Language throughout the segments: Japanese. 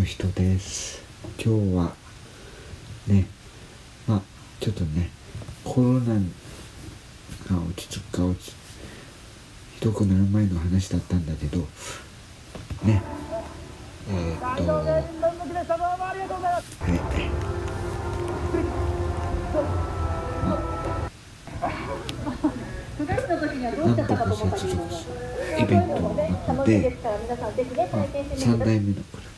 の人です。今日はねまあちょっとねコロナが落ち着くか落ちひどくなる前の話だったんだけどねえー、っとはい。なんとか接続イベントの中で、まあ、3代目の車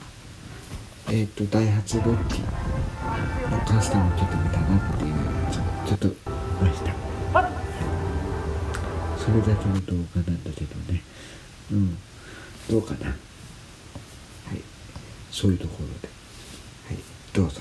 えっ、とダイハツロッキーのカスタムをちょっと見たなっていうやつちょっとました、それだけの動画なんだけどね。うん。どうかな？はい。そういうところで。はい。どうぞ。